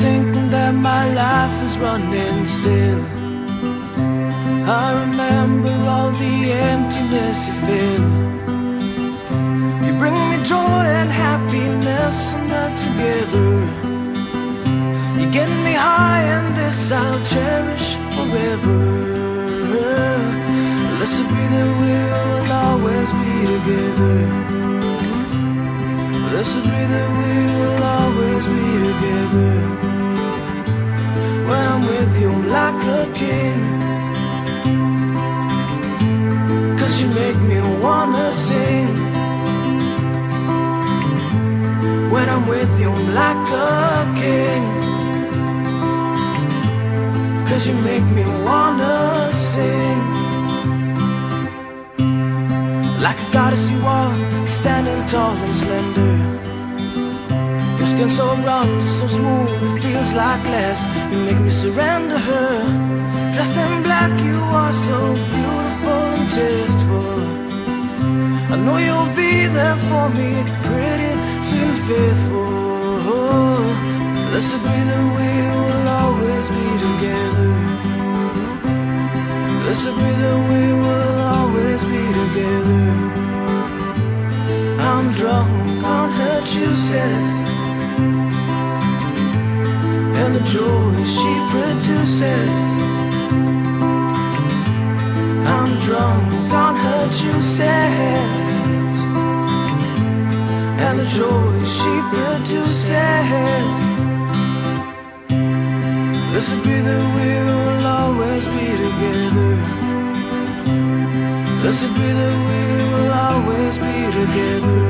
thinking that my life is running still. I remember all the emptiness you feel. You bring me joy and happiness, and we're together. You get me high, and this I'll cherish forever. Let's agree that we will always be together. Let's agree that we will When I'm with you, I'm like a king. Cause you make me wanna sing. When I'm with you, I'm like a king. Cause you make me wanna sing. Like a goddess you are, standing tall and slender. Skin so rough, so smooth, it feels like glass. You make me surrender her. Dressed in black, you are so beautiful and tasteful. I know you'll be there for me, pretty, sweet and faithful. Let's agree that we will always be together. Let's agree that we will always be together. I'm drunk on her juices and the joy she produces. I'm drunk on her juices and the joy she produces. Let's agree that we will always be together. Let's agree that we will always be together.